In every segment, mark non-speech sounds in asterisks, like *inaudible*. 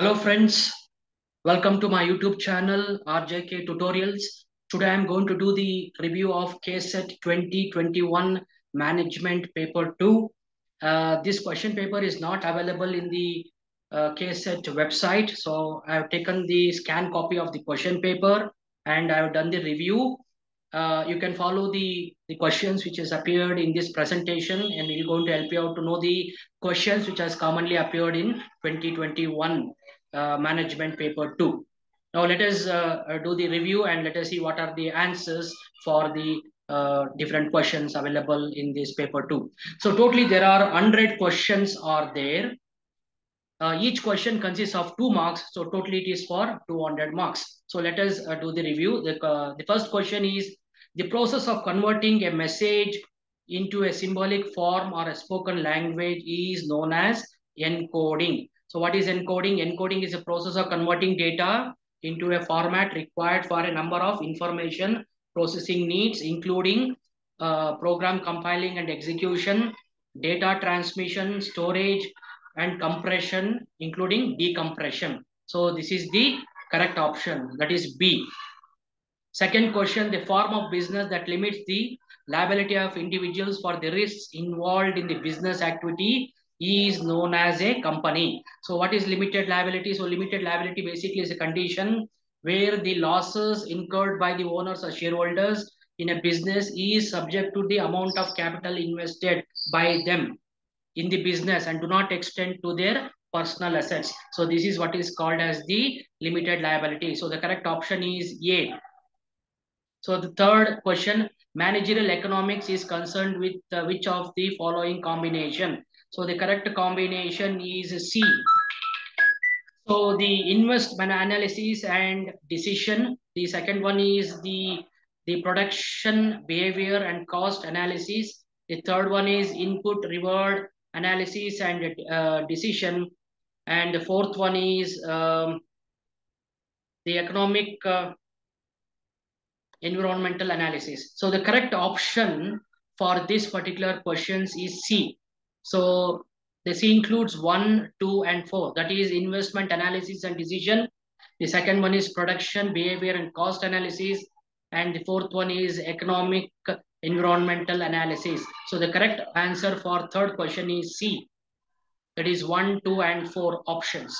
Hello friends, welcome to my YouTube channel RJK Tutorials. Today I'm going to do the review of KSET 2021 Management Paper 2. Uh, this question paper is not available in the uh, KSET website. So I've taken the scan copy of the question paper and I've done the review. Uh, you can follow the, the questions which has appeared in this presentation and we're going to help you out to know the questions which has commonly appeared in 2021 uh, management paper 2. Now let us uh, uh, do the review and let us see what are the answers for the uh, different questions available in this paper 2. So totally there are 100 questions are there. Uh, each question consists of two marks. So totally it is for 200 marks. So let us uh, do the review. The, the first question is the process of converting a message into a symbolic form or a spoken language is known as encoding. So what is encoding? Encoding is a process of converting data into a format required for a number of information processing needs, including uh, program compiling and execution, data transmission, storage, and compression, including decompression. So this is the correct option, that is B. Second question, the form of business that limits the liability of individuals for the risks involved in the business activity is known as a company. So what is limited liability? So limited liability basically is a condition where the losses incurred by the owners or shareholders in a business is subject to the amount of capital invested by them in the business and do not extend to their personal assets. So this is what is called as the limited liability. So the correct option is A. So the third question, managerial economics is concerned with uh, which of the following combination? So the correct combination is C. So the investment analysis and decision. The second one is the, the production behavior and cost analysis. The third one is input reward analysis and uh, decision. And the fourth one is um, the economic uh, environmental analysis. So the correct option for this particular questions is C. So the C includes one, two, and four. That is investment analysis and decision. The second one is production, behavior, and cost analysis. And the fourth one is economic environmental analysis. So the correct answer for third question is C. That is one, two, and four options.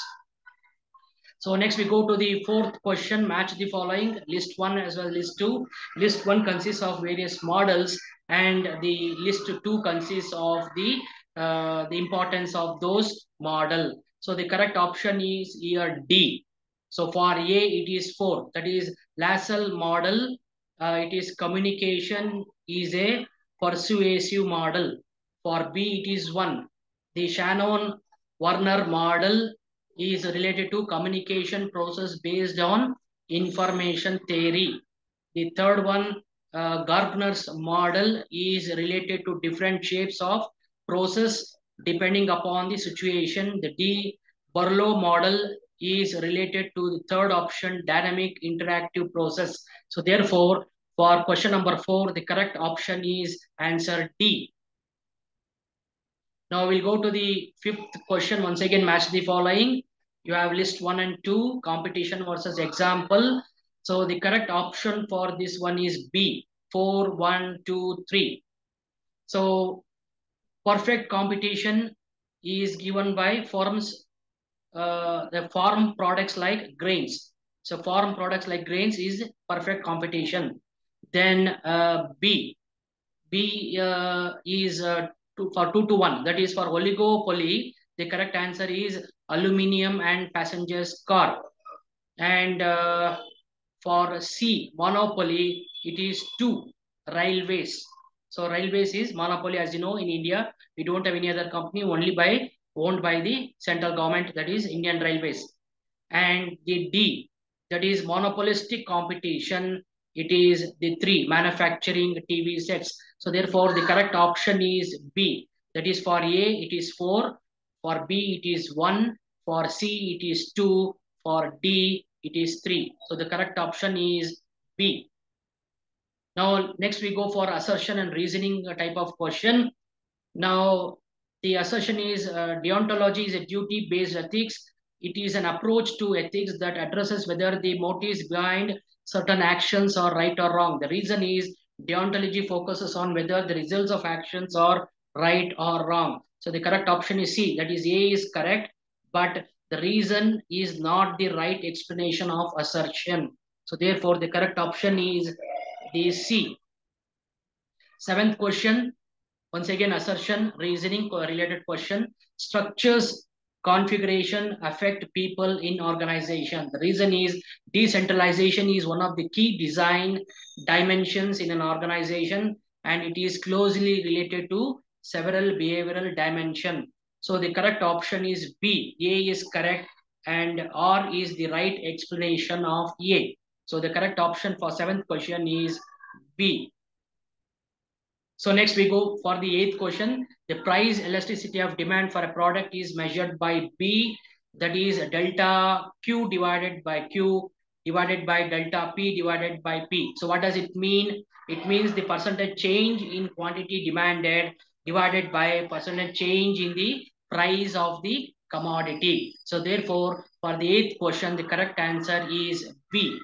So next we go to the fourth question, match the following, list one as well as list two. List one consists of various models and the list two consists of the uh, the importance of those model. So the correct option is here D. So for A, it is 4. That is Lasswell model. Uh, it is communication is a persuasive model. For B, it is 1. The Shannon-Weaver model is related to communication process based on information theory. The third one, uh, Gartner's model is related to different shapes of process depending upon the situation. The D Berlo model is related to the third option, dynamic interactive process. So therefore, for question number four, the correct option is answer D. Now we'll go to the fifth question. Once again, match the following. You have list one and two, competition versus example. So the correct option for this one is B, four, one, two, three. So perfect competition is given by forms, uh, the farm products like grains. So farm products like grains is perfect competition. Then uh, B, B uh, is uh, two, for 2 to 1. That is for oligopoly. The correct answer is aluminium and passengers car. And uh, for C, monopoly, it is 2 railways. So railways is monopoly, as you know, in India, we don't have any other company only by owned by the central government, that is Indian Railways. And the D, that is monopolistic competition. It is the three manufacturing TV sets. So therefore, the correct option is B. That is for A, it is 4. For B, it is 1. For C, it is 2. For D, it is 3. So the correct option is B. Now, next we go for assertion and reasoning type of question. Now, the assertion is uh, deontology is a duty-based ethics it is an approach to ethics that addresses whether the motives behind certain actions are right or wrong. The reason is deontology focuses on whether the results of actions are right or wrong. So the correct option is C. That is A is correct, but the reason is not the right explanation of assertion. So therefore the correct option is the C. Seventh question, once again assertion, reasoning related question. Structures configuration affect people in organization. The reason is decentralization is one of the key design dimensions in an organization and it is closely related to several behavioral dimension. So the correct option is B. A is correct and R is the right explanation of A. So the correct option for seventh question is B. So next we go for the eighth question. The price elasticity of demand for a product is measured by B, that is delta Q divided by Q divided by delta P divided by P. So what does it mean? It means the percentage change in quantity demanded divided by percentage change in the price of the commodity. So therefore, for the eighth question, the correct answer is B.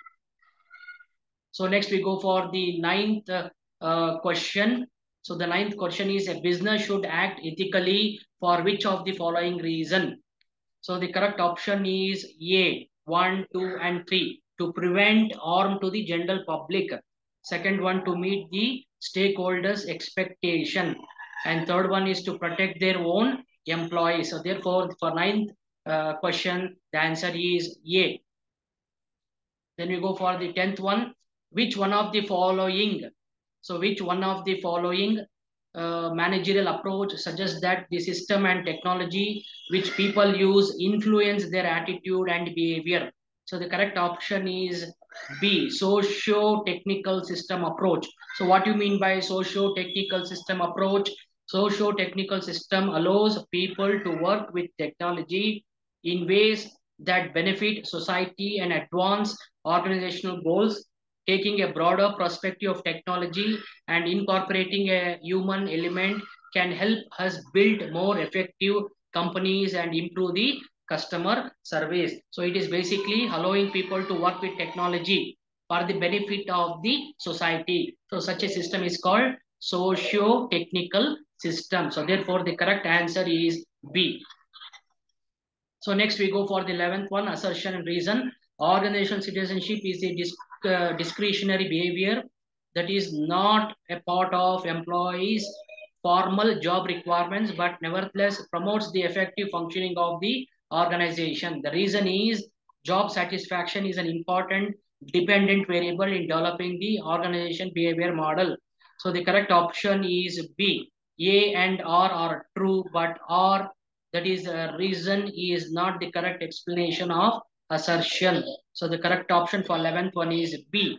So next we go for the ninth uh, question. So the ninth question is a business should act ethically for which of the following reason? So the correct option is A, 1, 2 and 3 to prevent harm to the general public. Second one to meet the stakeholders expectation. And third one is to protect their own employees. So therefore for ninth uh, question, the answer is A. Then we go for the tenth one. Which one of the following so which one of the following uh, managerial approach suggests that the system and technology which people use influence their attitude and behavior? So the correct option is B, socio-technical system approach. So what do you mean by socio-technical system approach? Socio-technical system allows people to work with technology in ways that benefit society and advance organizational goals taking a broader perspective of technology and incorporating a human element can help us build more effective companies and improve the customer service. So it is basically allowing people to work with technology for the benefit of the society. So such a system is called socio-technical system. So therefore the correct answer is B. So next we go for the 11th one, assertion and reason. Organizational citizenship is a uh, discretionary behavior that is not a part of employees' formal job requirements, but nevertheless promotes the effective functioning of the organization. The reason is job satisfaction is an important dependent variable in developing the organization behavior model. So the correct option is B. A and R are true, but R, that is a reason, is not the correct explanation of assertion. So the correct option for 11th one is B.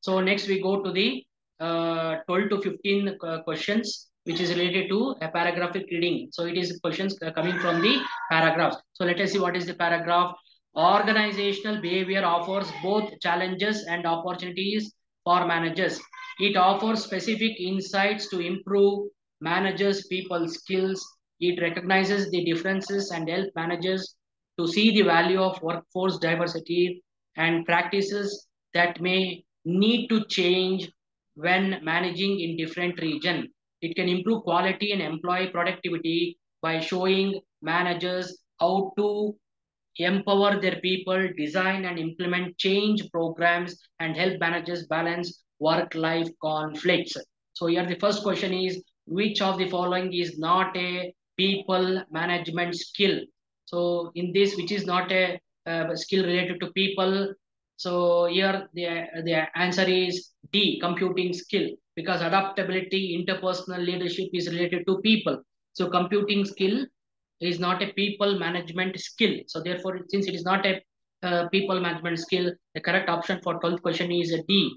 So next we go to the uh, 12 to 15 uh, questions which is related to a paragraphic reading. So it is questions coming from the paragraphs. So let us see what is the paragraph. Organizational behavior offers both challenges and opportunities for managers. It offers specific insights to improve managers' people skills. It recognizes the differences and help managers to see the value of workforce diversity and practices that may need to change when managing in different region. It can improve quality and employee productivity by showing managers how to empower their people, design and implement change programs, and help managers balance work-life conflicts. So here the first question is, which of the following is not a people management skill? So in this, which is not a, a skill related to people, so here the, the answer is D, computing skill, because adaptability, interpersonal leadership is related to people. So computing skill is not a people management skill. So therefore, since it is not a uh, people management skill, the correct option for 12th question is D.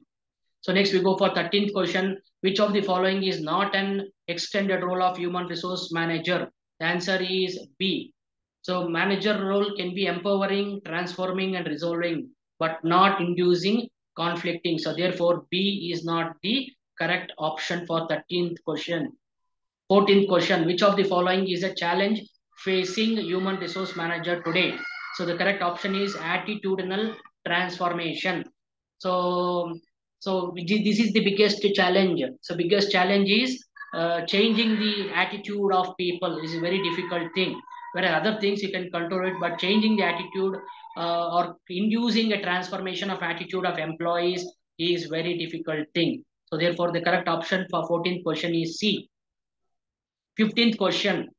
So next we go for 13th question. Which of the following is not an extended role of human resource manager? The answer is B. So manager role can be empowering, transforming, and resolving, but not inducing conflicting. So therefore, B is not the correct option for 13th question. 14th question, which of the following is a challenge facing human resource manager today? So the correct option is attitudinal transformation. So, so this is the biggest challenge. So biggest challenge is uh, changing the attitude of people is a very difficult thing. Whereas other things you can control it, but changing the attitude uh, or inducing a transformation of attitude of employees is very difficult thing. So therefore, the correct option for 14th question is C. 15th question.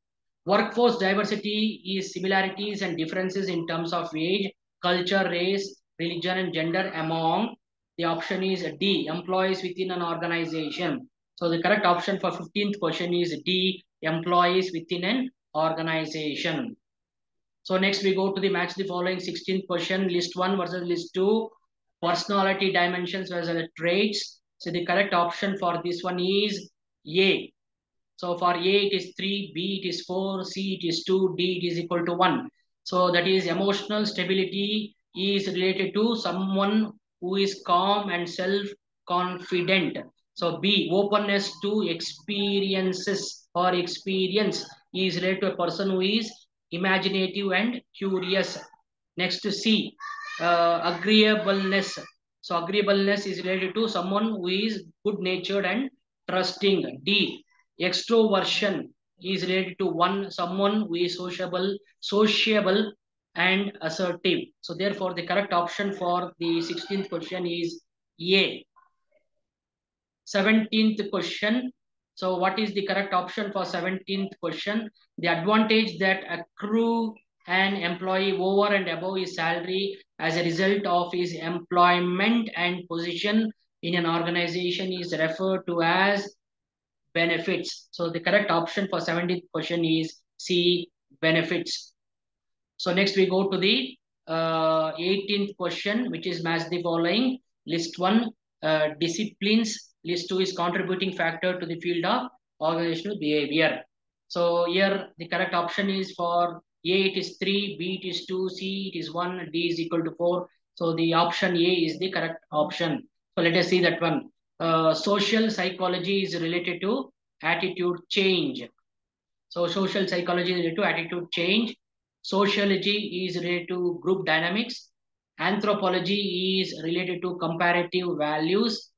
Workforce diversity is similarities and differences in terms of age, culture, race, religion, and gender among. The option is D. Employees within an organization. So the correct option for 15th question is D. Employees within an organization. So next we go to the match the following 16th question, list 1 versus list 2, personality dimensions versus traits. So the correct option for this one is A. So for A it is 3, B it is 4, C it is 2, D it is equal to 1. So that is emotional stability is related to someone who is calm and self-confident. So B, openness to experiences or experience is related to a person who is imaginative and curious. Next to C, uh, agreeableness. So agreeableness is related to someone who is good-natured and trusting. D, extroversion is related to one someone who is sociable, sociable and assertive. So therefore, the correct option for the 16th question is A. 17th question. So what is the correct option for 17th question? The advantage that accrue an employee over and above his salary as a result of his employment and position in an organization is referred to as benefits. So the correct option for 17th question is C, benefits. So next we go to the uh, 18th question, which is match the following. List 1, uh, disciplines. List 2 is contributing factor to the field of organizational behavior. So here the correct option is for A it is 3, B it is 2, C it is 1, D is equal to 4. So the option A is the correct option. So let us see that one. Uh, social psychology is related to attitude change. So social psychology is related to attitude change. Sociology is related to group dynamics. Anthropology is related to comparative values.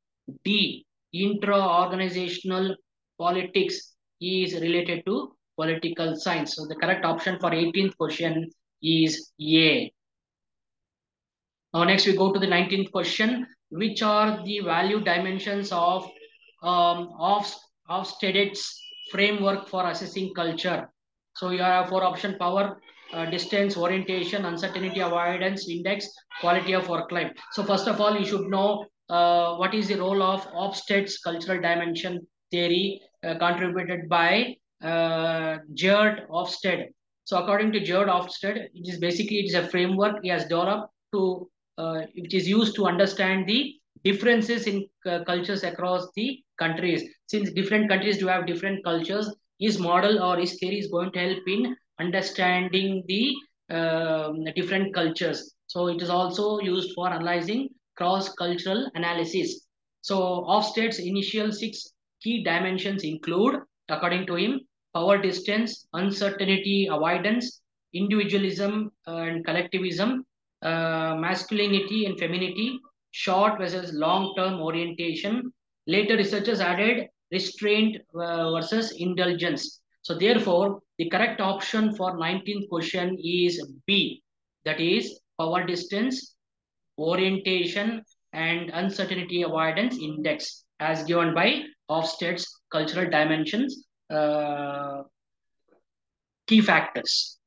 D, intra-organizational politics is related to political science. So the correct option for 18th question is A. Now next we go to the 19th question. Which are the value dimensions of um, of of Hofstede's framework for assessing culture? So you have four option power, uh, distance, orientation, uncertainty, avoidance, index, quality of work life. So first of all, you should know uh, what is the role of Hofstede's cultural dimension theory uh, contributed by uh, Geert Hofstede. So according to Geert Hofstede, it is basically it is a framework he has developed to uh, which is used to understand the differences in uh, cultures across the countries. Since different countries do have different cultures, his model or his theory is going to help in understanding the um, different cultures. So it is also used for analyzing cross-cultural analysis. So Hofstede's initial six key dimensions include, according to him, power distance, uncertainty avoidance, individualism and collectivism, uh, masculinity and femininity, short versus long-term orientation. Later researchers added restraint uh, versus indulgence. So therefore, the correct option for 19th question is B. That is power distance, orientation, and uncertainty avoidance index as given by Hofstede's cultural dimensions uh, key factors.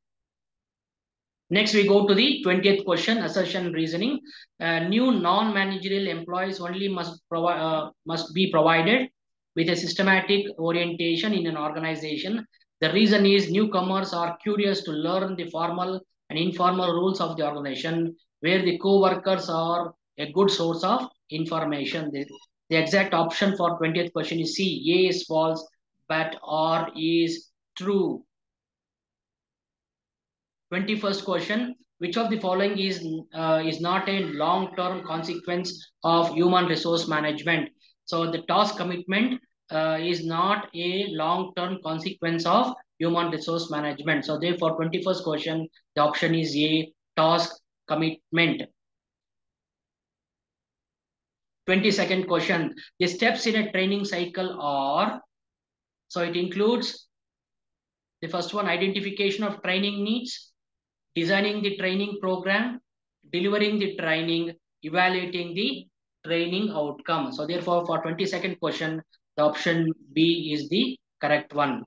Next, we go to the 20th question, assertion reasoning. Uh, new non-managerial employees only must, uh, must be provided with a systematic orientation in an organization. The reason is newcomers are curious to learn the formal and informal rules of the organization, where the co-workers are a good source of information. The, the exact option for 20th question is C. A is false, but R is true. 21st question, which of the following is, uh, is not a long-term consequence of human resource management? So the task commitment uh, is not a long-term consequence of human resource management. So therefore, 21st question, the option is A, task commitment. 22nd question. The steps in a training cycle are, so it includes the first one, identification of training needs, designing the training program, delivering the training, evaluating the training outcome. So therefore, for 22nd question, the option B is the correct one.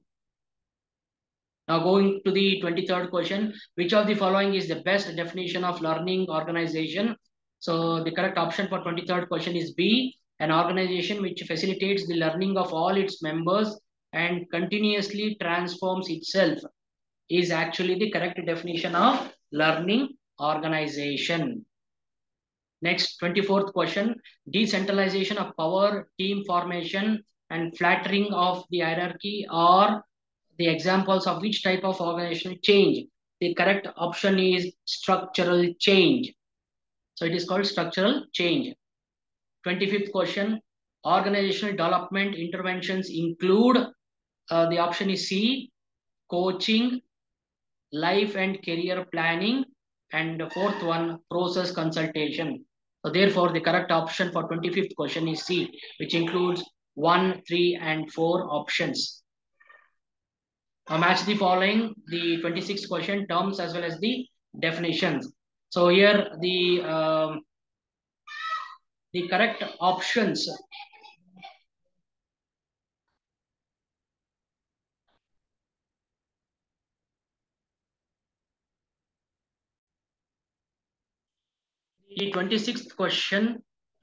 Now going to the 23rd question, which of the following is the best definition of learning organization? So the correct option for 23rd question is B, an organization which facilitates the learning of all its members and continuously transforms itself is actually the correct definition of learning organization. Next, 24th question, decentralization of power, team formation, and flattering of the hierarchy are the examples of which type of organizational change. The correct option is structural change. So it is called structural change. 25th question, organizational development interventions include, uh, the option is C, coaching, life and career planning, and the fourth one, process consultation. So therefore, the correct option for 25th question is C, which includes 1, 3, and 4 options. Now match the following, the 26 question, terms as well as the definitions. So here the um, the correct options The 26th question,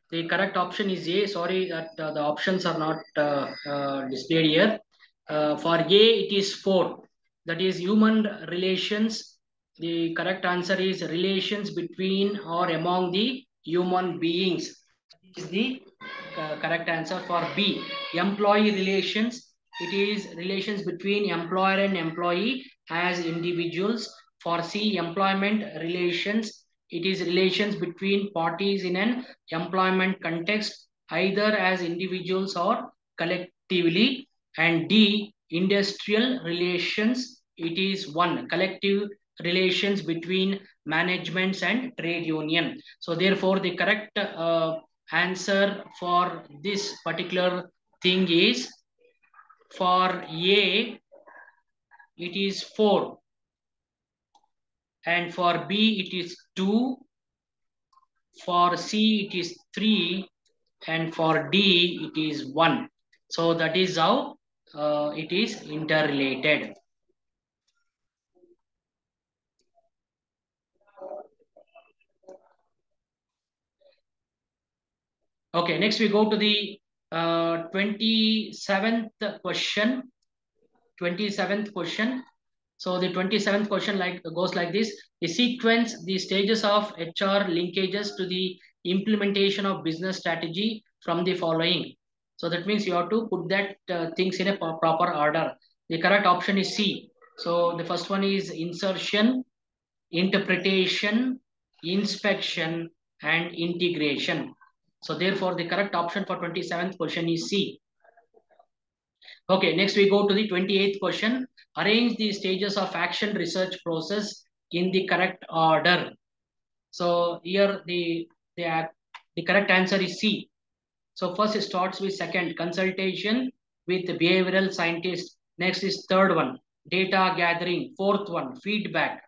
the correct option is A. Sorry that uh, the options are not uh, uh, displayed here. Uh, for A, it is 4. That is human relations. The correct answer is relations between or among the human beings. Is the uh, correct answer for B. Employee relations. It is relations between employer and employee as individuals. For C, employment relations it is relations between parties in an employment context, either as individuals or collectively. And D, industrial relations. It is one, collective relations between managements and trade union. So therefore, the correct uh, answer for this particular thing is for A, it is 4 and for B it is 2, for C it is 3 and for D it is 1. So that is how uh, it is interrelated. Okay, next we go to the uh, 27th question. 27th question. So the 27th question like goes like this. The sequence the stages of HR linkages to the implementation of business strategy from the following. So that means you have to put that uh, things in a proper order. The correct option is C. So the first one is insertion, interpretation, inspection, and integration. So therefore, the correct option for 27th question is C. Okay, next we go to the 28th question. Arrange the stages of action research process in the correct order. So here the, the, the correct answer is C. So first it starts with second, consultation with behavioral scientist. Next is third one, data gathering. Fourth one, feedback.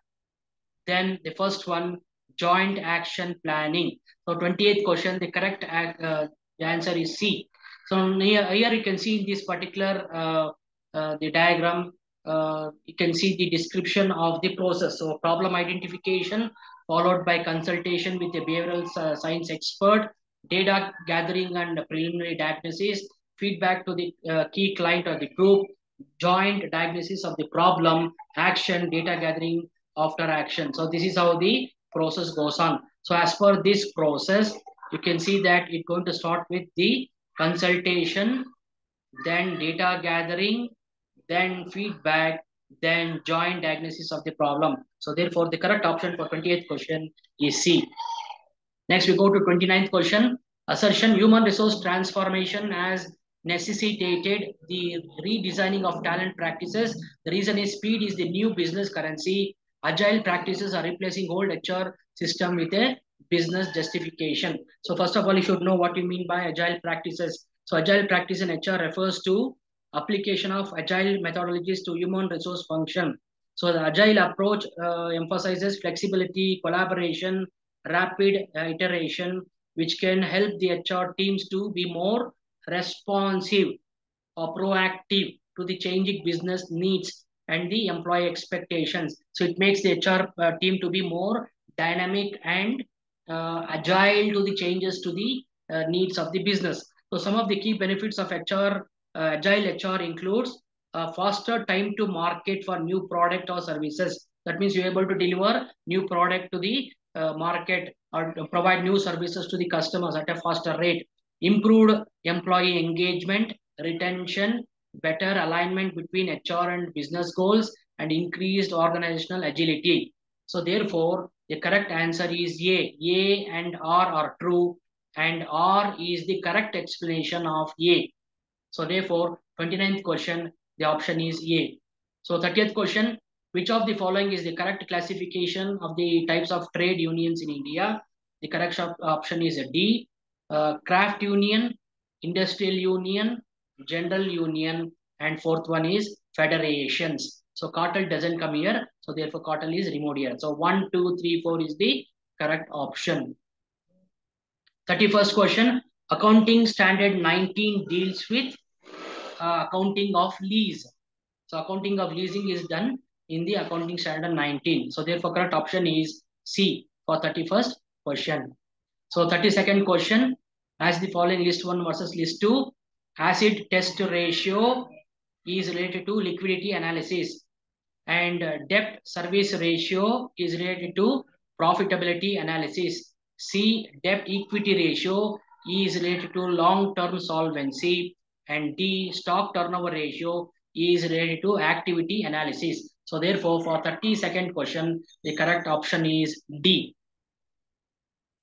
Then the first one, joint action planning. So 28th question, the correct uh, the answer is C. So here, here you can see in this particular uh, uh, the diagram, uh, you can see the description of the process. So problem identification followed by consultation with a behavioral science expert, data gathering and preliminary diagnosis, feedback to the uh, key client or the group, joint diagnosis of the problem, action, data gathering after action. So this is how the process goes on. So as per this process, you can see that it's going to start with the consultation, then data gathering, then feedback, then joint diagnosis of the problem. So therefore, the correct option for 28th question is C. Next, we go to 29th question. Assertion, human resource transformation has necessitated the redesigning of talent practices. The reason is speed is the new business currency. Agile practices are replacing old HR system with a business justification. So first of all, you should know what you mean by agile practices. So agile practice in HR refers to application of agile methodologies to human resource function. So the agile approach uh, emphasizes flexibility, collaboration, rapid uh, iteration, which can help the HR teams to be more responsive or proactive to the changing business needs and the employee expectations. So it makes the HR uh, team to be more dynamic and uh, agile to the changes to the uh, needs of the business. So some of the key benefits of HR, uh, agile HR includes a faster time to market for new product or services. That means you're able to deliver new product to the uh, market or provide new services to the customers at a faster rate. Improved employee engagement, retention, better alignment between HR and business goals, and increased organizational agility. So therefore, the correct answer is A. A and R are true and R is the correct explanation of A. So therefore, 29th question, the option is A. So 30th question, which of the following is the correct classification of the types of trade unions in India? The correct option is D. Uh, craft union, industrial union, general union, and fourth one is federations. So cartel doesn't come here. So therefore cartel is removed here. So 1, 2, 3, 4 is the correct option. 31st question. Accounting standard 19 deals with uh, accounting of lease. So accounting of leasing is done in the accounting standard 19. So therefore correct option is C for 31st question. So 32nd question. As the following list 1 versus list 2. Acid test ratio is related to liquidity analysis and debt service ratio is related to profitability analysis. C, debt equity ratio is related to long-term solvency and D, stock turnover ratio is related to activity analysis. So therefore, for 32nd question, the correct option is D.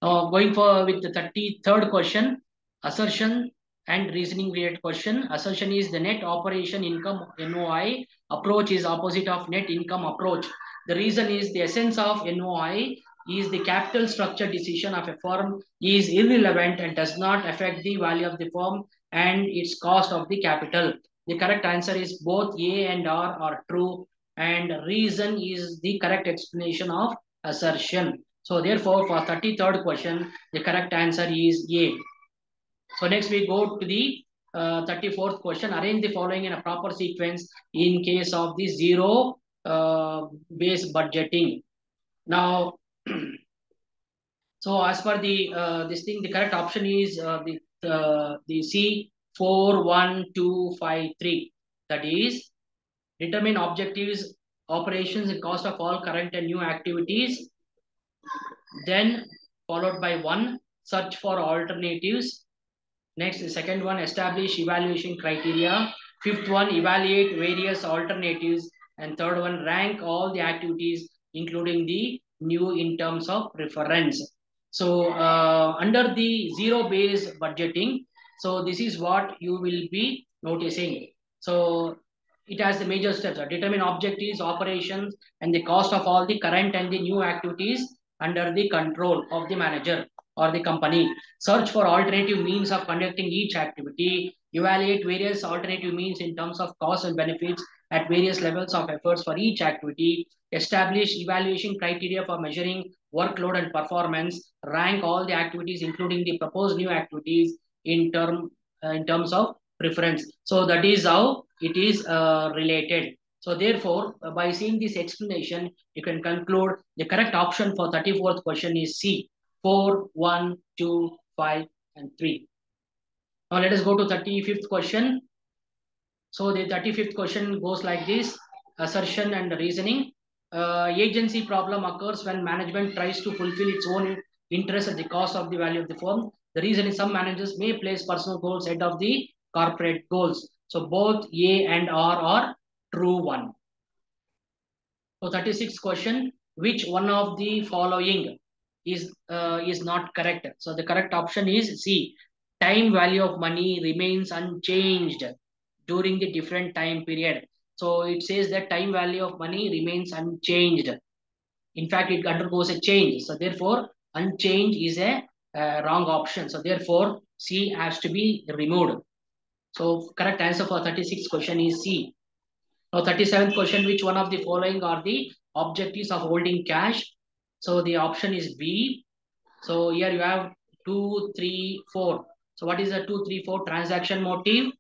Now going for with the 33rd question, assertion and reasoning related question. Assertion is the net operation income NOI approach is opposite of net income approach. The reason is the essence of NOI is the capital structure decision of a firm is irrelevant and does not affect the value of the firm and its cost of the capital. The correct answer is both A and R are true and reason is the correct explanation of assertion. So therefore for 33rd question, the correct answer is A. So next we go to the uh, 34th question. Arrange the following in a proper sequence in case of the zero uh, base budgeting. Now, *clears throat* so as per the uh, this thing, the correct option is uh, the uh, the C four one two five three. That is determine objectives, operations, and cost of all current and new activities. Then followed by one search for alternatives Next, the second one, establish evaluation criteria. Fifth one, evaluate various alternatives. And third one, rank all the activities, including the new in terms of preference. So uh, under the zero-based budgeting, so this is what you will be noticing. So it has the major steps. Determine objectives, operations, and the cost of all the current and the new activities under the control of the manager or the company. Search for alternative means of conducting each activity. Evaluate various alternative means in terms of costs and benefits at various levels of efforts for each activity. Establish evaluation criteria for measuring workload and performance. Rank all the activities, including the proposed new activities in, term, uh, in terms of preference. So that is how it is uh, related. So therefore, uh, by seeing this explanation, you can conclude the correct option for 34th question is C. 4, 1, 2, 5, and 3. Now let us go to 35th question. So the 35th question goes like this, assertion and reasoning. Uh, agency problem occurs when management tries to fulfill its own interest at the cost of the value of the firm. The reason is some managers may place personal goals ahead of the corporate goals. So both A and R are true one. So 36 question, which one of the following is uh, is not correct. So the correct option is C. Time value of money remains unchanged during the different time period. So it says that time value of money remains unchanged. In fact, it undergoes a change. So therefore, unchanged is a uh, wrong option. So therefore, C has to be removed. So correct answer for 36th question is C. Now 37th question, which one of the following are the objectives of holding cash? So the option is B. So here you have two, three, four. So what is the two, three, four transaction motive,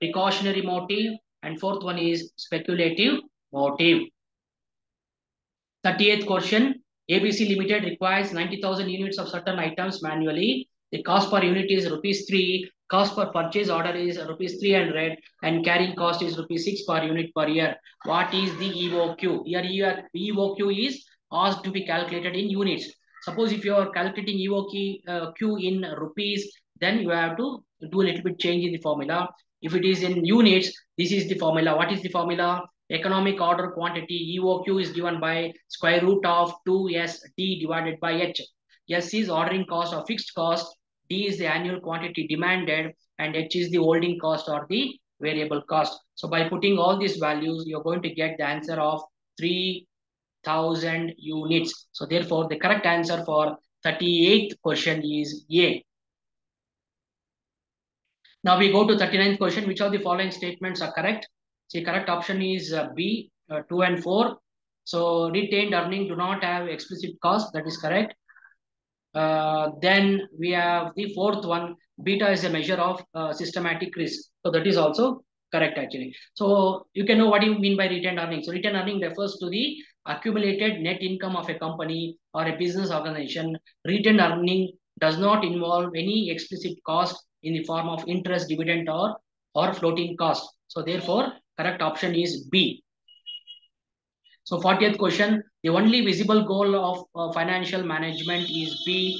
precautionary motive, and fourth one is speculative motive. 38th question, ABC Limited requires 90,000 units of certain items manually. The cost per unit is rupees 3. Cost per purchase order is rupees 300 and carrying cost is rupees 6 per unit per year. What is the EOQ? Here EOQ is asked to be calculated in units. Suppose if you are calculating EOQ uh, Q in rupees, then you have to do a little bit change in the formula. If it is in units, this is the formula. What is the formula? Economic order quantity EOQ is given by square root of 2ST divided by H. S is ordering cost or fixed cost. D is the annual quantity demanded and H is the holding cost or the variable cost. So by putting all these values, you're going to get the answer of 3000 units. So therefore, the correct answer for 38th question is A. Now we go to 39th question. Which of the following statements are correct? See, correct option is uh, B, uh, 2 and 4. So retained earning do not have explicit cost. That is correct. Uh, then we have the fourth one. Beta is a measure of uh, systematic risk. So that is also correct actually. So you can know what you mean by retained earning. So retained earning refers to the accumulated net income of a company or a business organization. Retained earning does not involve any explicit cost in the form of interest, dividend, or, or floating cost. So therefore, correct option is B. So 40th question, the only visible goal of uh, financial management is B,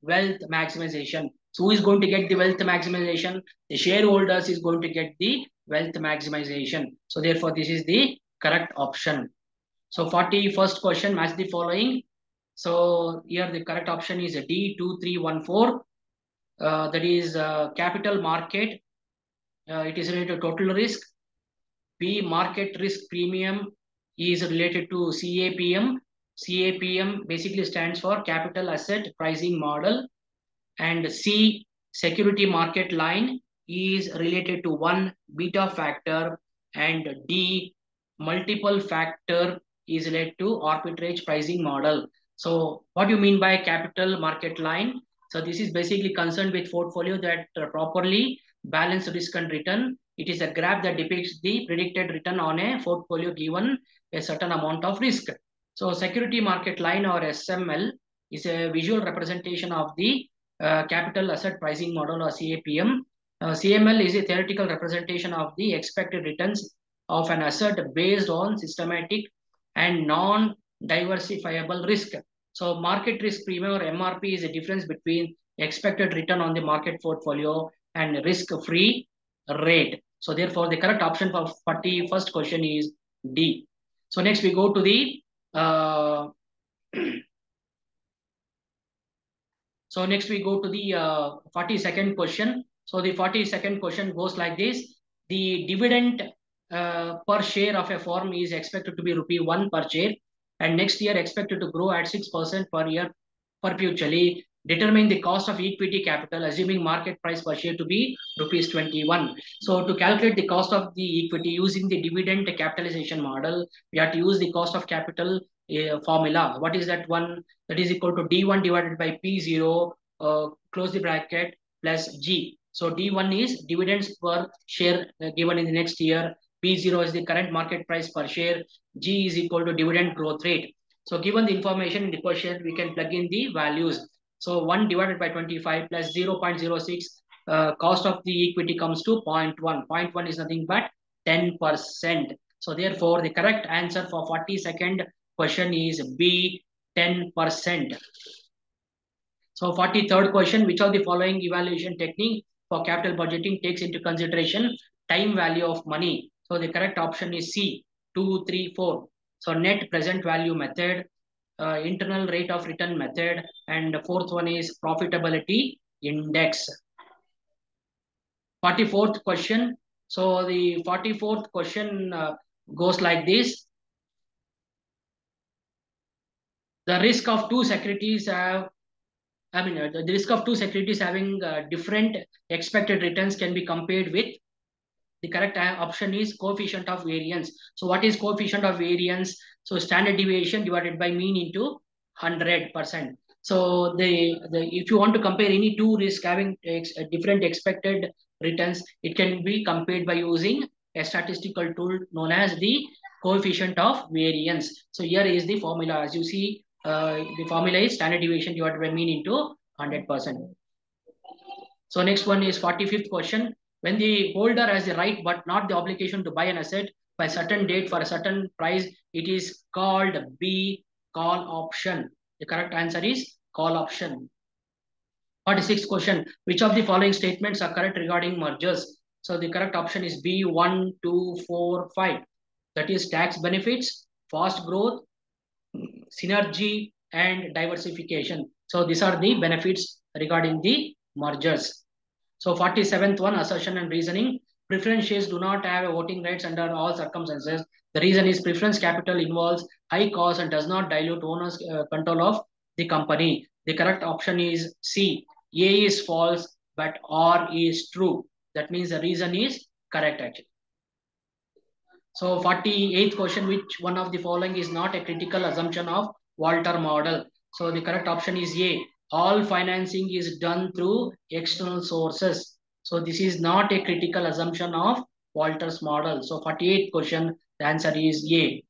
wealth maximization. So who is going to get the wealth maximization? The shareholders is going to get the wealth maximization. So therefore, this is the correct option. So 41st question, match the following. So here the correct option is D2314. Uh, that is uh, capital market. Uh, it is related to total risk. B market risk premium is related to CAPM. CAPM basically stands for capital asset pricing model. And C security market line is related to one beta factor and D multiple factor is related to arbitrage pricing model. So what do you mean by capital market line? So this is basically concerned with portfolio that uh, properly balance risk and return. It is a graph that depicts the predicted return on a portfolio given a certain amount of risk. So security market line or SML is a visual representation of the uh, capital asset pricing model or CAPM. Uh, CML is a theoretical representation of the expected returns of an asset based on systematic and non-diversifiable risk. So market risk premium or MRP is a difference between expected return on the market portfolio and risk-free rate. So therefore, the correct option for 41st question is D. So next we go to the uh, so next we go to the uh, 42nd question. So the 42nd question goes like this. The dividend uh, per share of a firm is expected to be rupee 1 per share and next year expected to grow at 6% per year perpetually. Determine the cost of equity capital assuming market price per share to be rupees 21. So to calculate the cost of the equity using the dividend capitalization model, we have to use the cost of capital uh, formula. What is that one? That is equal to D1 divided by P0, uh, close the bracket, plus G. So D1 is dividends per share uh, given in the next year. P0 is the current market price per share. G is equal to dividend growth rate. So given the information in the question, we can plug in the values. So 1 divided by 25 plus 0 0.06, uh, cost of the equity comes to 0 0.1. 0 0.1 is nothing but 10%. So therefore, the correct answer for 42nd question is B, 10%. So 43rd question, which of the following evaluation technique for capital budgeting takes into consideration time value of money? So the correct option is C, 2, 3, 4. So net present value method, uh, internal rate of return method, and fourth one is profitability index. 44th question. So the 44th question uh, goes like this. the risk of two securities have I mean, uh, the risk of two securities having uh, different expected returns can be compared with the correct uh, option is coefficient of variance. So what is coefficient of variance? So standard deviation divided by mean into 100%. So the, the if you want to compare any two risk having ex, different expected returns, it can be compared by using a statistical tool known as the coefficient of variance. So here is the formula. As you see, uh, the formula is standard deviation divided by mean into 100%. So next one is 45th question. When the holder has the right but not the obligation to buy an asset by certain date for a certain price, it is called B call option. The correct answer is call option. 46 question. Which of the following statements are correct regarding mergers? So the correct option is B, 1, 2, 4, 5. That is tax benefits, fast growth, synergy, and diversification. So these are the benefits regarding the mergers. So 47th one, assertion and reasoning. Preference shares do not have a voting rights under all circumstances. The reason is preference capital involves high cost and does not dilute owners' uh, control of the company. The correct option is C. A is false, but R is true. That means the reason is correct actually. So 48th question, which one of the following is not a critical assumption of Walter model? So the correct option is A. All financing is done through external sources. So this is not a critical assumption of Walter's model. So 48th question, the answer is A.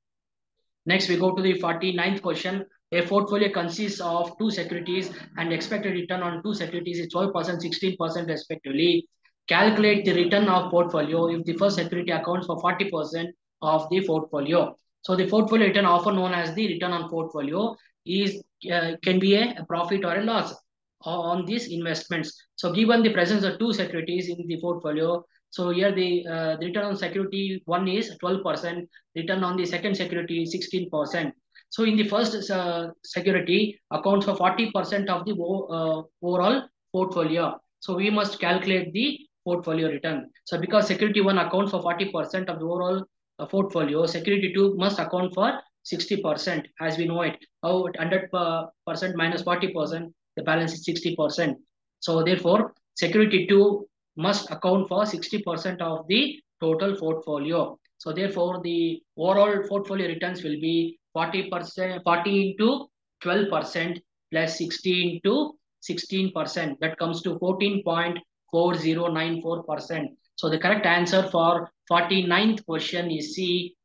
Next, we go to the 49th question. A portfolio consists of two securities and expected return on two securities is 12%, 16% respectively. Calculate the return of portfolio if the first security accounts for 40% of the portfolio. So the portfolio return, often known as the return on portfolio, is uh, can be a, a profit or a loss on these investments. So given the presence of two securities in the portfolio, so here the, uh, the return on security one is 12%, return on the second security is 16%. So in the first uh, security accounts for 40% of the uh, overall portfolio. So we must calculate the portfolio return. So because security one accounts for 40% of the overall uh, portfolio, security two must account for 60% as we know it. How 100% minus 40%, the balance is 60%. So therefore, security 2 must account for 60% of the total portfolio. So therefore, the overall portfolio returns will be 40%, 40 into 12% plus 16 to 16%. That comes to 14.4094%. So the correct answer for 49th question is C,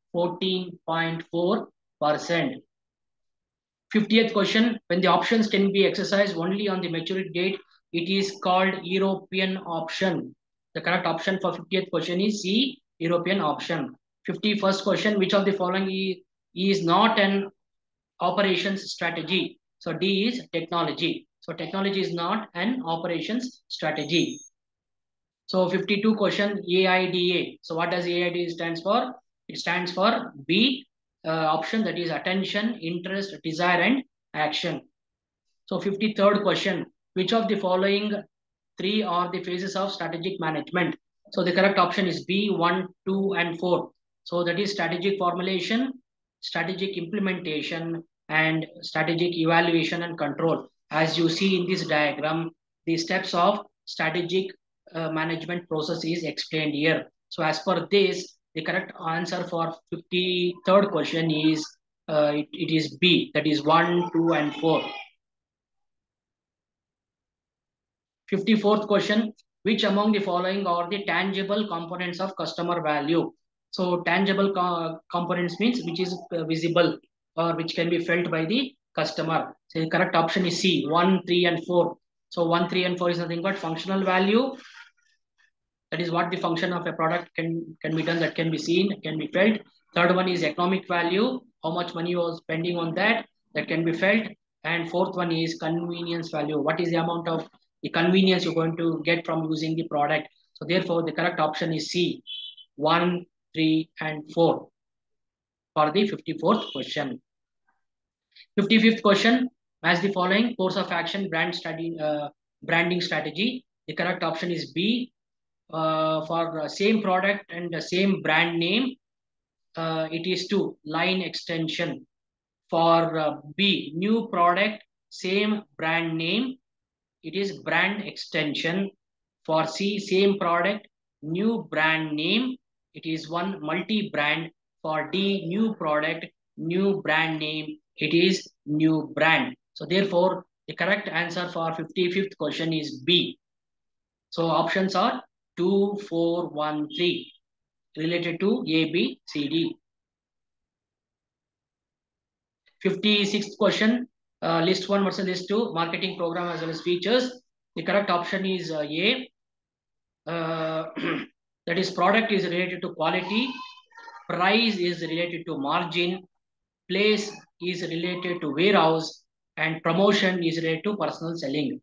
14.4%. 50th question, when the options can be exercised only on the maturity date, it is called European option. The correct option for 50th question is C, European option. 51st question, which of the following is not an operations strategy? So D is technology. So technology is not an operations strategy. So 52 question AIDA. So what does AIDA stands for? It stands for B, option that is attention, interest, desire, and action. So 53rd question, which of the following three are the phases of strategic management? So the correct option is B, 1, 2, and 4. So that is strategic formulation, strategic implementation, and strategic evaluation and control. As you see in this diagram, the steps of strategic uh, management process is explained here. So as per this, the correct answer for 53rd question is uh, it, it is B, that is 1, 2, and 4. 54th question, which among the following are the tangible components of customer value? So tangible co components means which is uh, visible or which can be felt by the customer. So the correct option is C, 1, 3, and 4. So 1, 3, and 4 is nothing but functional value, that is what the function of a product can, can be done, that can be seen, can be felt. Third one is economic value, how much money are spending on that, that can be felt. And fourth one is convenience value. What is the amount of the convenience you're going to get from using the product? So therefore, the correct option is C, 1, 3, and 4 for the 54th question. 55th question, as the following course of action brand study, uh, branding strategy. The correct option is B, uh, for same product and the same brand name, uh, it is to line extension. For uh, B, new product, same brand name, it is brand extension. For C, same product, new brand name, it is one multi-brand. For D, new product, new brand name, it is new brand. So therefore, the correct answer for 55th question is B. So options are 2, 4, 1, 3 related to A, B, C, D. 56th question, uh, list 1 versus list 2, marketing program as well as features. The correct option is uh, A. Uh, *clears throat* that is product is related to quality, price is related to margin, place is related to warehouse, and promotion is related to personal selling.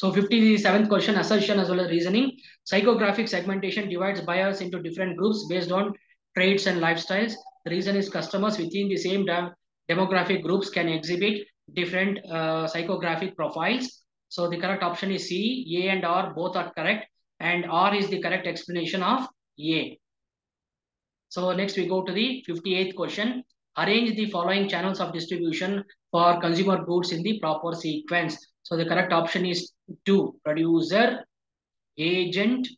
So 57th question, assertion as well as reasoning. Psychographic segmentation divides buyers into different groups based on traits and lifestyles. The reason is customers within the same de demographic groups can exhibit different uh, psychographic profiles. So the correct option is C, A and R both are correct and R is the correct explanation of A. So next we go to the 58th question. Arrange the following channels of distribution for consumer goods in the proper sequence. So the correct option is 2. Producer, agent,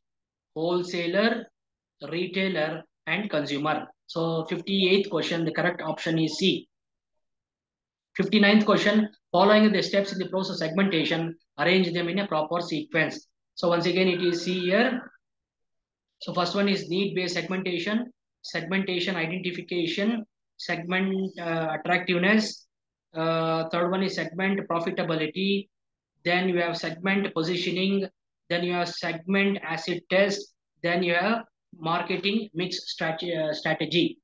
wholesaler, retailer and consumer. So 58th question, the correct option is C. 59th question, following the steps in the process segmentation, arrange them in a proper sequence. So once again, it is C here. So first one is need-based segmentation, segmentation identification, segment uh, attractiveness. Uh, third one is segment profitability. Then you have segment positioning. Then you have segment acid test. Then you have marketing mix strategy. Uh.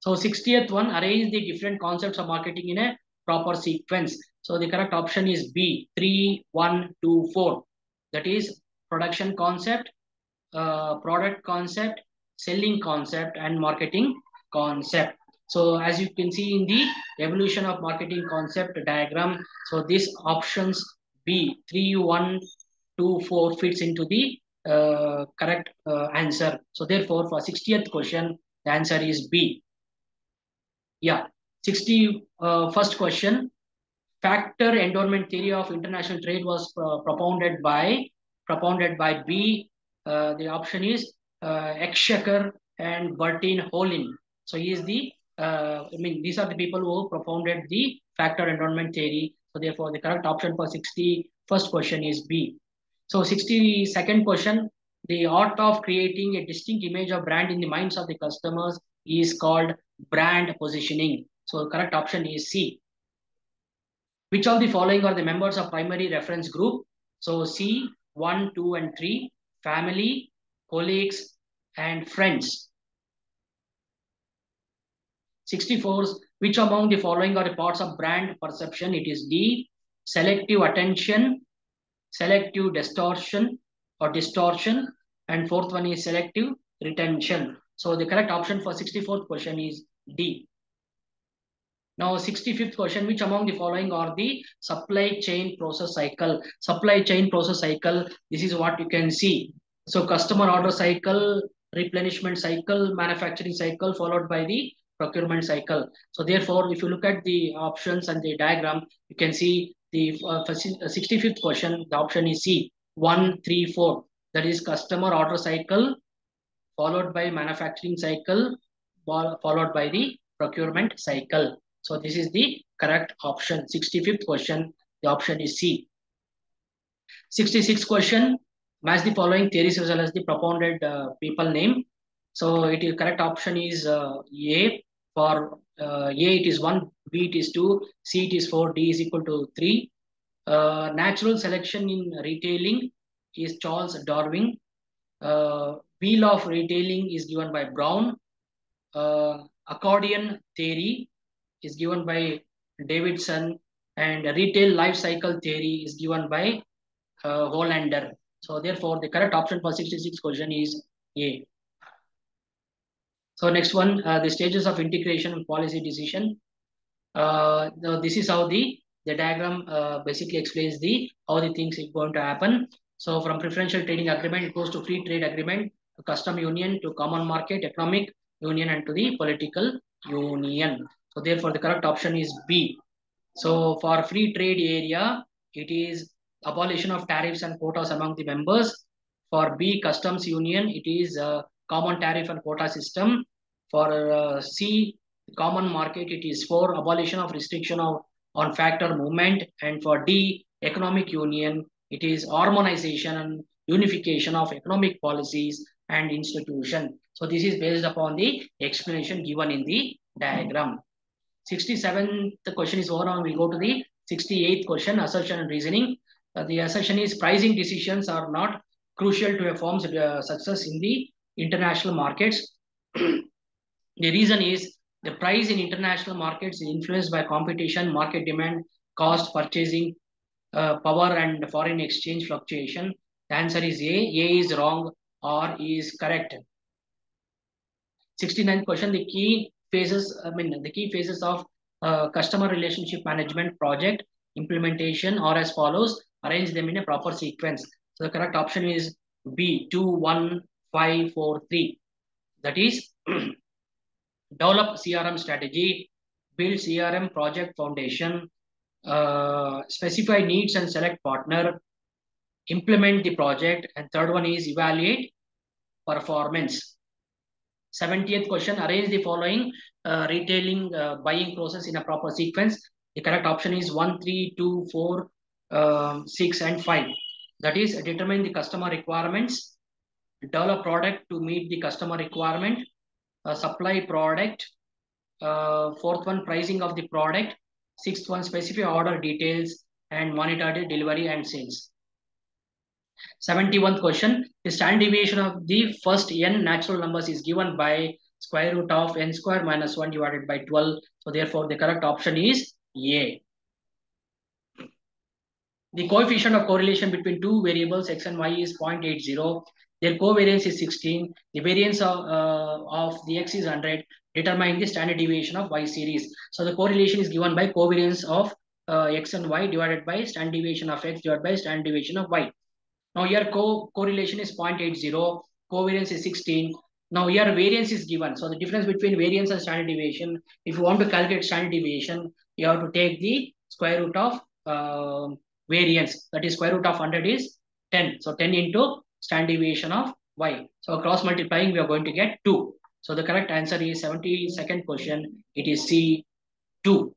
So 60th one, arrange the different concepts of marketing in a proper sequence. So the correct option is B, 3, 1, 2, 4. That is production concept, uh, product concept, selling concept, and marketing concept. So as you can see in the evolution of marketing concept diagram, so this options B, 3, 1, 2, 4 fits into the uh, correct uh, answer. So therefore, for 60th question, the answer is B. Yeah, 60 uh, first question. Factor endowment theory of international trade was uh, propounded by propounded by B. Uh, the option is uh, Heckscher and Bertil Ohlin. So he is the uh, I mean these are the people who propounded the factor endowment theory. So therefore, the correct option for 60 first question is B. So 62nd question, the art of creating a distinct image of brand in the minds of the customers is called brand positioning. So correct option is C. Which of the following are the members of primary reference group? So C, 1, 2 and 3, family, colleagues and friends. 64, which among the following are the parts of brand perception? It is D, selective attention, selective distortion or distortion. And fourth one is selective retention. So the correct option for 64th question is D. Now 65th question, which among the following are the supply chain process cycle? Supply chain process cycle, this is what you can see. So customer order cycle, replenishment cycle, manufacturing cycle, followed by the procurement cycle. So therefore, if you look at the options and the diagram, you can see the uh, 65th question, the option is C, 1, 3, 4. That is customer order cycle, followed by manufacturing cycle, followed by the procurement cycle. So this is the correct option. 65th question, the option is C. 66th question, match the following theories as well as the propounded uh, people name. So it is correct option is uh, A. For uh, A it is 1, B it is 2, C it is 4, D is equal to 3. Uh, natural selection in retailing is Charles Darwin. Uh, wheel of retailing is given by Brown. Uh, accordion theory is given by Davidson. And retail life cycle theory is given by uh, Hollander. So therefore, the correct option for 66 question is A. So next one, uh, the stages of integration and policy decision. Uh, this is how the the diagram uh, basically explains the how the things is going to happen. So from preferential trading agreement, it goes to free trade agreement. to custom union, to common market, economic union, and to the political union. So therefore, the correct option is B. So for free trade area, it is abolition of tariffs and quotas among the members. For B, customs union, it is a common tariff and quota system. For uh, C, common market, it is for abolition of restriction of on factor movement. And for D, economic union, it is harmonization and unification of economic policies and institution. So this is based upon the explanation given in the diagram. 67th question is over on. We'll go to the 68th question, assertion and reasoning. Uh, the assertion is pricing decisions are not crucial to a firm's uh, success in the international markets. the reason is the price in international markets is influenced by competition, market demand, cost, purchasing uh, power, and foreign exchange fluctuation. The answer is A. A is wrong or is correct. 69th question, the key phases, I mean, the key phases of uh, customer relationship management project implementation are as follows. Arrange them in a proper sequence. So the correct option is B, 2, 1, 5, 4, 3. That is, *clears throat* develop CRM strategy, build CRM project foundation, uh, specify needs and select partner, implement the project, and third one is evaluate performance. 70th question, arrange the following uh, retailing uh, buying process in a proper sequence. The correct option is 1, 3, 2, 4, uh, 6, and 5. That is, determine the customer requirements, develop product to meet the customer requirement, uh, supply product, uh, fourth one, pricing of the product, sixth one, specific order details, and monitor the delivery and sales. 71st question, the standard deviation of the first n natural numbers is given by square root of n square minus 1 divided by 12. So therefore, the correct option is A. The coefficient of correlation between two variables x and y is 0.80. Their covariance is 16. The variance of, uh, of the x is 100. Determine the standard deviation of y series. So the correlation is given by covariance of uh, x and y divided by standard deviation of x divided by standard deviation of y. Now here co correlation is 0.80, covariance is 16. Now here variance is given. So the difference between variance and standard deviation, if you want to calculate standard deviation, you have to take the square root of uh, variance. That is square root of 100 is 10. So 10 into standard deviation of y. So cross multiplying, we are going to get 2. So the correct answer is 72nd question. It is C 2.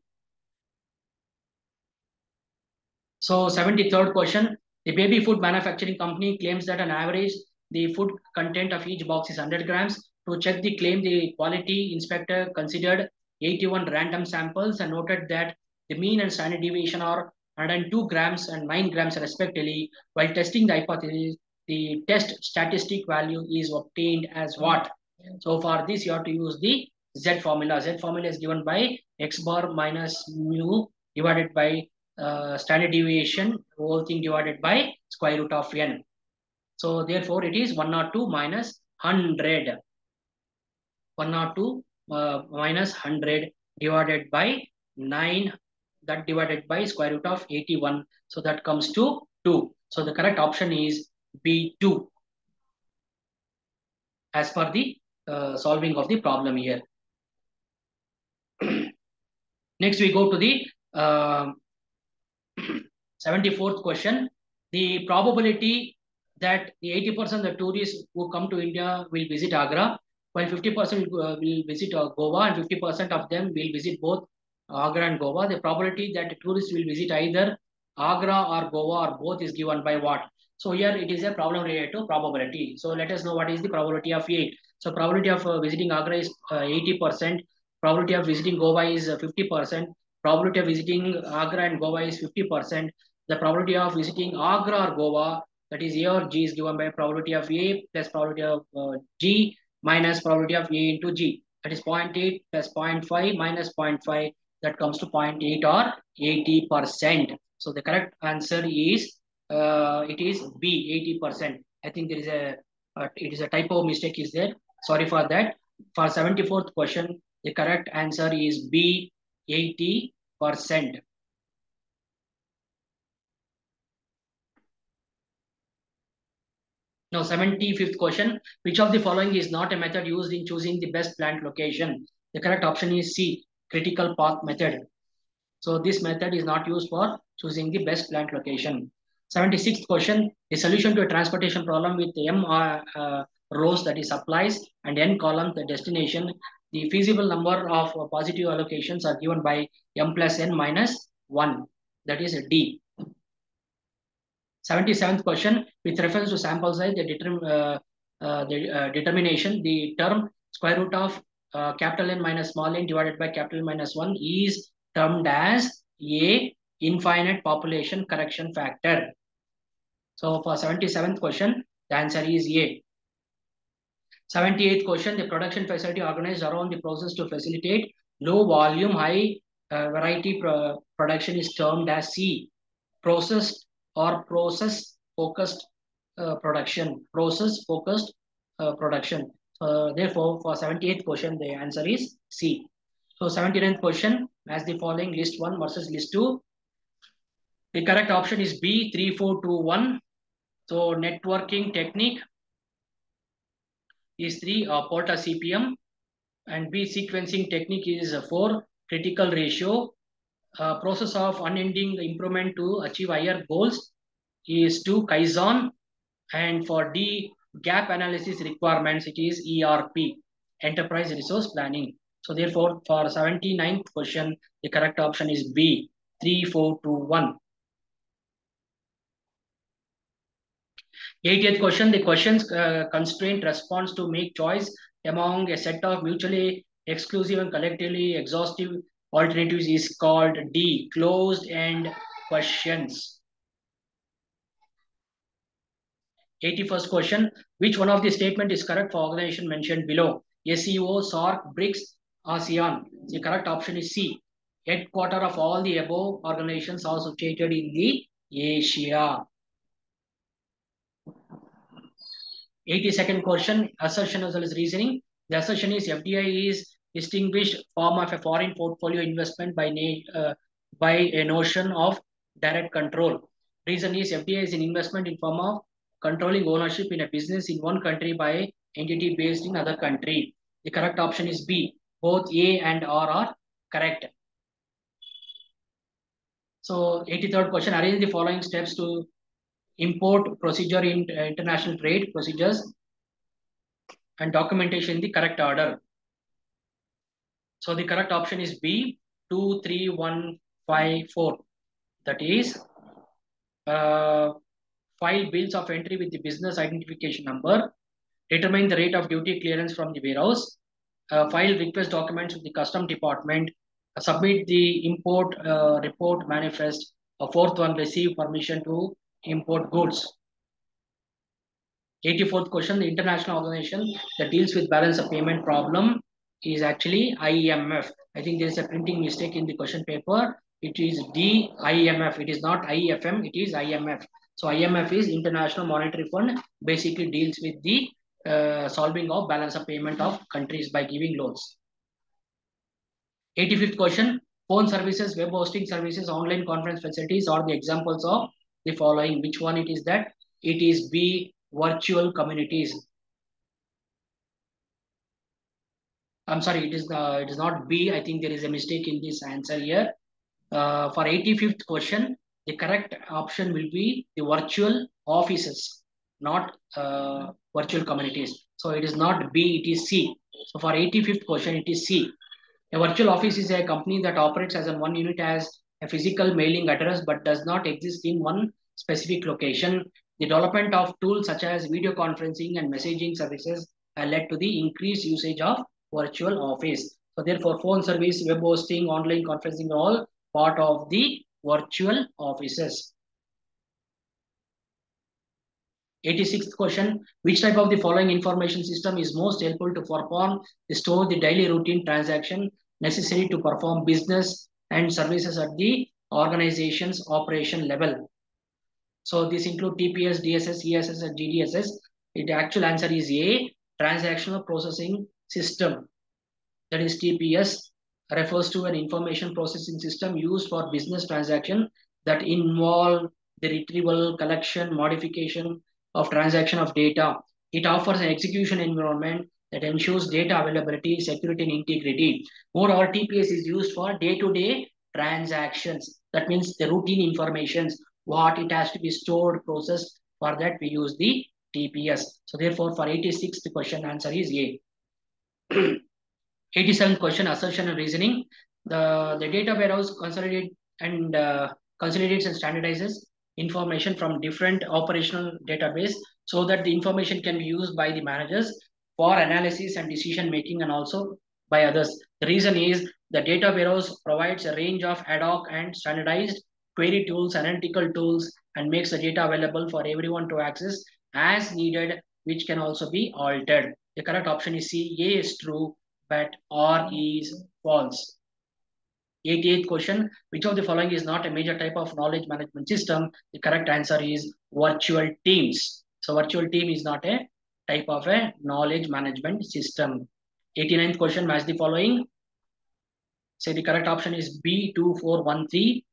So 73rd question. The baby food manufacturing company claims that on average, the food content of each box is 100 grams. To check the claim, the quality inspector considered 81 random samples and noted that the mean and standard deviation are 102 grams and 9 grams respectively. While testing the hypothesis, the test statistic value is obtained as what? So for this, you have to use the Z formula. Z formula is given by x bar minus mu divided by uh, standard deviation, whole thing divided by square root of n. So therefore, it is 102 minus 100. 102 uh, minus 100 divided by 9 that divided by square root of 81. So that comes to 2. So the correct option is B2 as per the uh, solving of the problem here. *clears throat* Next, we go to the uh, *clears throat* 74th question. The probability that the 80% of the tourists who come to India will visit Agra, while 50% will, will visit uh, Goa and 50% of them will visit both Agra and Goa. The probability that tourists will visit either Agra or Goa or both is given by what? So here it is a problem related to probability. So let us know what is the probability of 8. So probability of uh, visiting Agra is 80%. Probability of visiting Goa is 50%. Probability of visiting Agra and Goa is 50%. The probability of visiting Agra or Goa, that is A or G is given by probability of A plus probability of uh, G minus probability of A into G. That is 0.8 plus 0.5 minus 0.5. That comes to 0.8 or 80%. So the correct answer is, uh, it is B, 80%. I think there is a, uh, it is a typo mistake is there. Sorry for that. For 74th question, the correct answer is B, 80%. Now, 75th question. Which of the following is not a method used in choosing the best plant location? The correct option is C, critical path method. So this method is not used for choosing the best plant location. 76th question. The solution to a transportation problem with M uh, uh, rows that is supplies and N columns the destination. The feasible number of positive allocations are given by M plus N minus 1. That is D. 77th question, with reference to sample size, the, determ, uh, uh, the uh, determination, the term square root of uh, capital N minus small n divided by capital N minus 1 is termed as a infinite population correction factor. So for 77th question, the answer is A. 78th question, the production facility organized around the process to facilitate low volume, high uh, variety pro production is termed as C. Processed or process focused uh, production, process focused uh, production. Therefore, for 78th question, the answer is C. So 79th question, as the following list 1 versus list 2. The correct option is B, 3421. So networking technique is 3, uh, Porta CPM. And B, sequencing technique is 4, critical ratio uh, process of unending improvement to achieve higher goals is to Kaizen. And for D, gap analysis requirements, it is ERP, Enterprise Resource Planning. So therefore, for 79th question, the correct option is B, 3421. 80th question, the questions uh, constraint response to make choice among a set of mutually exclusive and collectively exhaustive alternatives is called D, closed end questions. 81st question, which one of the statement is correct for organization mentioned below? SCO, SAARC, BRICS, ASEAN. The correct option is C. Headquarter of all the above organizations are situated in the Asia. 82nd question, assertion as well as reasoning. The assertion is FDI is distinguished form of a foreign portfolio investment by, uh, by a notion of direct control. Reason is FDI is an investment in form of controlling ownership in a business in one country by entity based in other country. The correct option is B. Both A and R are correct. So 83rd question, arrange the following steps to import procedure in uh, international trade procedures and documentation in the correct order. So the correct option is B, 23154. That is, uh, file bills of entry with the business identification number, determine the rate of duty clearance from the warehouse, uh, file request documents with the custom department, uh, submit the import uh, report manifest, a fourth one, receive permission to import goods. 84th question, the international organization that deals with balance of payment problem is actually IMF. I think there is a printing mistake in the question paper. It is DIMF. It is not IFM. It is IMF. So IMF is International Monetary Fund. Basically deals with the uh, solving of balance of payment of countries by giving loans. 85th question. Phone services, web hosting services, online conference facilities are the examples of the following. Which one it is that? It is B, virtual communities. I'm sorry, it is the it is not B. I think there is a mistake in this answer here. Uh, for 85th question, the correct option will be the virtual offices, not uh, virtual communities. So it is not B, it is C. So for 85th question, it is C. A virtual office is a company that operates as a one unit as a physical mailing address but does not exist in one specific location. The development of tools such as video conferencing and messaging services led to the increased usage of virtual office. So therefore, phone service, web hosting, online conferencing are all part of the virtual offices. 86th question, which type of the following information system is most helpful to perform store the daily routine transaction necessary to perform business and services at the organization's operation level? So this include TPS, DSS, ESS, and GDSS. The actual answer is A, transactional processing system. That is TPS refers to an information processing system used for business transaction that involve the retrieval, collection, modification, of transaction of data. It offers an execution environment that ensures data availability, security, and integrity. Moreover, TPS is used for day-to-day -day transactions. That means the routine informations, what it has to be stored, processed. For that, we use the TPS. So therefore, for 86, the question answer is A. *clears throat* 87th question, assertion and reasoning. The, the data warehouse consolidates and uh, consolidates and standardizes information from different operational database so that the information can be used by the managers for analysis and decision making and also by others. The reason is the data warehouse provides a range of ad hoc and standardized query tools, analytical tools, and makes the data available for everyone to access as needed, which can also be altered. The correct option is C. A is true, but R is false. 88th question, which of the following is not a major type of knowledge management system? The correct answer is virtual teams. So virtual team is not a type of a knowledge management system. 89th question, match the following. Say the correct option is B2413.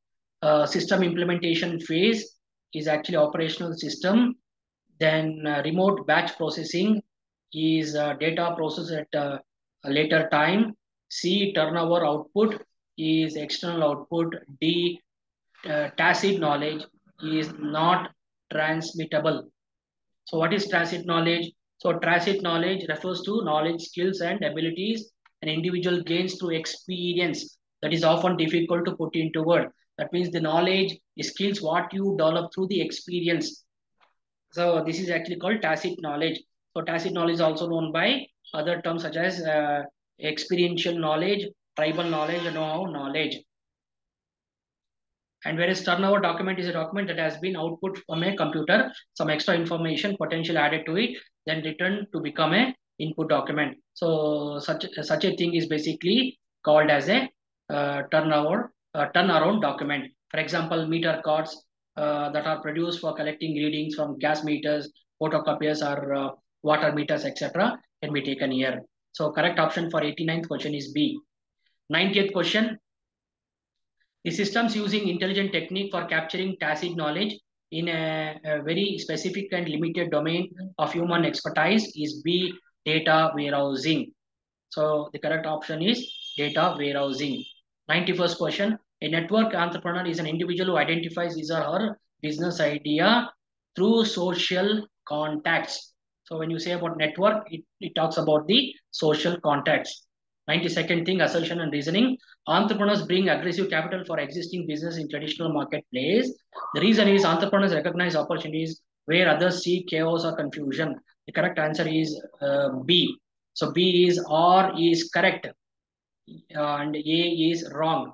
Uh, system implementation phase is actually operational system. Then uh, remote batch processing is uh, data processed at uh, a later time. C turnover output is external output. D uh, tacit knowledge is not transmittable. So what is tacit knowledge? So tacit knowledge refers to knowledge, skills, and abilities an individual gains through experience that is often difficult to put into word. That means the knowledge, the skills, what you develop through the experience. So this is actually called tacit knowledge. So tacit knowledge is also known by other terms such as uh, experiential knowledge, tribal knowledge, and know-how knowledge. And whereas turnover document is a document that has been output from a computer, some extra information potential added to it, then returned to become a input document. So such, such a thing is basically called as a uh, turnover, uh, turnaround document. For example, meter cards uh, that are produced for collecting readings from gas meters, photocopiers or uh, water meters, etc. can be taken here. So correct option for 89th question is B. 90th question. The systems using intelligent technique for capturing tacit knowledge in a, a, very specific and limited domain of human expertise is B, data warehousing. So the correct option is data warehousing. 91st question. A network entrepreneur is an individual who identifies his or her business idea through social contacts. So when you say about network, it, it talks about the social contacts. 92nd thing, assertion and reasoning. Entrepreneurs bring aggressive capital for existing business in traditional marketplace. The reason is entrepreneurs recognize opportunities where others see chaos or confusion. The correct answer is uh, B. So B is R is correct and A is wrong.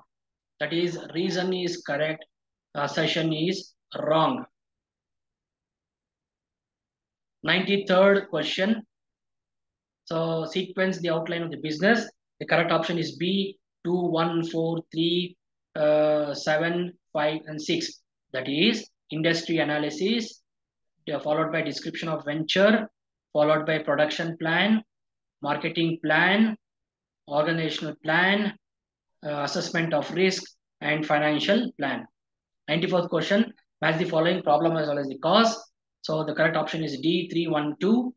That is reason is correct, assertion is wrong. 93rd question. So sequence the outline of the business. The correct option is B, 2, 1, 4, 3, uh, 7, 5, and 6. That is industry analysis, followed by description of venture, followed by production plan, marketing plan, organizational plan, uh, assessment of risk, and financial plan. 94th question, match the following problem as well as the cause. So the correct option is D312.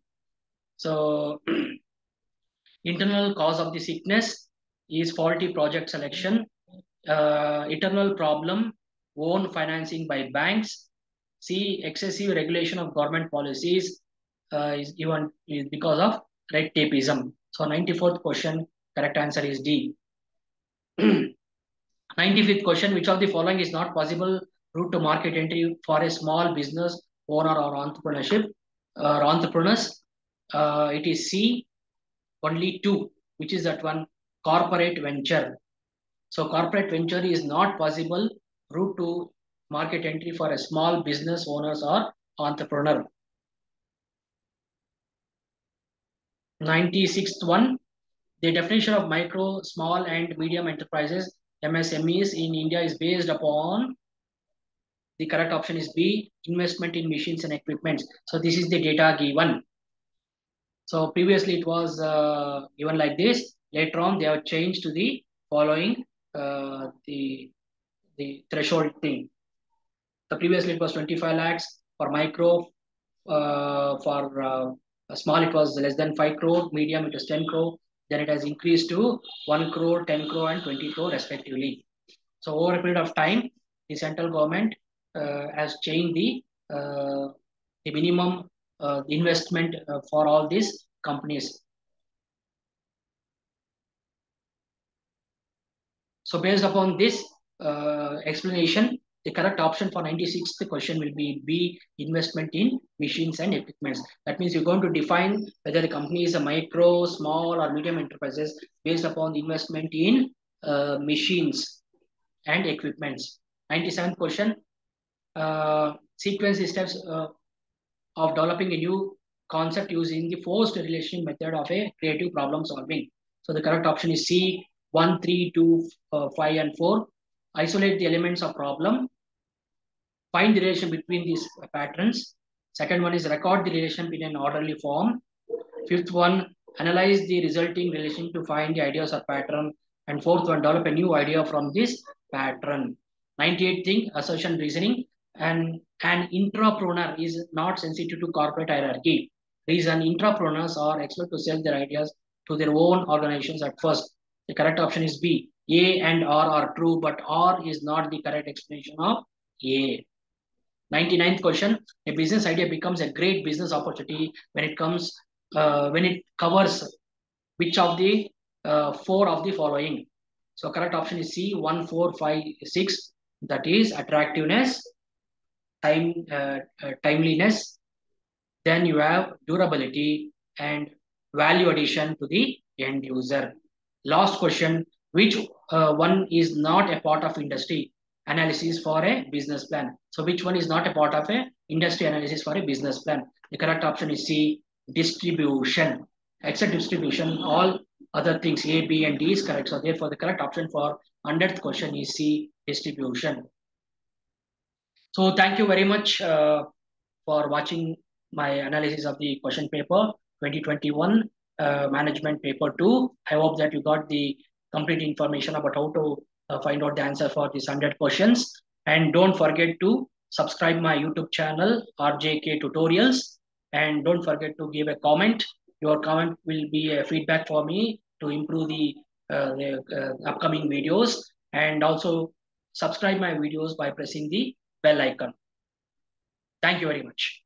So *clears throat* Internal cause of the sickness is faulty project selection. Uh, internal problem, own financing by banks. C, excessive regulation of government policies uh, is even is because of red tapeism. So 94th question, correct answer is D. *clears throat* 95th question, which of the following is not possible route to market entry for a small business owner or entrepreneurship or entrepreneurs? Uh, it is C, only two, which is that one corporate venture. So corporate venture is not possible route to market entry for a small business owners or entrepreneur. 96th one, the definition of micro, small and medium enterprises, MSMEs in India is based upon, the correct option is B, investment in machines and equipments. So this is the data given. So previously it was uh, given like this. Later on, they have changed to the following uh, the the threshold thing. So previously it was 25 lakhs for micro, uh, for uh, small it was less than 5 crore, medium it was 10 crore, then it has increased to 1 crore, 10 crore and 20 crore respectively. So over a period of time, the central government uh, has changed the, uh, the minimum uh, investment uh, for all these companies. So based upon this uh, explanation, the correct option for 96th question will be B, investment in machines and equipments. That means you're going to define whether the company is a micro, small or medium enterprises based upon the investment in uh, machines and equipments. 97th question, uh, sequence steps uh, of developing a new concept using the forced relation method of a creative problem solving. So the correct option is C, 1, 3, 2, uh, 5 and 4. Isolate the elements of problem. Find the relation between these patterns. Second one is record the relation in an orderly form. Fifth one, analyze the resulting relation to find the ideas or pattern. And fourth one, develop a new idea from this pattern. 98 thing, assertion reasoning. And an intrapreneur is not sensitive to corporate hierarchy. Reason, intrapreneurs are expert to sell their ideas to their own organizations at first. The correct option is B. A and R are true, but R is not the correct explanation of A. 99th question, a business idea becomes a great business opportunity when it comes, uh, when it covers which of the uh, four of the following. So correct option is C, 1, 4, 5, 6. That is attractiveness, time, uh, uh, timeliness. Then you have durability and value addition to the end user. Last question, which uh, one is not a part of industry analysis for a business plan? So which one is not a part of a industry analysis for a business plan? The correct option is C, distribution. Except distribution, all other things A, B, and D is correct. So therefore, the correct option for 100th question is C, distribution. So thank you very much uh, for watching my analysis of the question paper 2021 uh, management paper 2. I hope that you got the complete information about how to uh, find out the answer for these 100 questions. And don't forget to subscribe my YouTube channel, RJK Tutorials. And don't forget to give a comment. Your comment will be a feedback for me to improve the, uh, the uh, upcoming videos. And also subscribe my videos by pressing the bell icon. Thank you very much.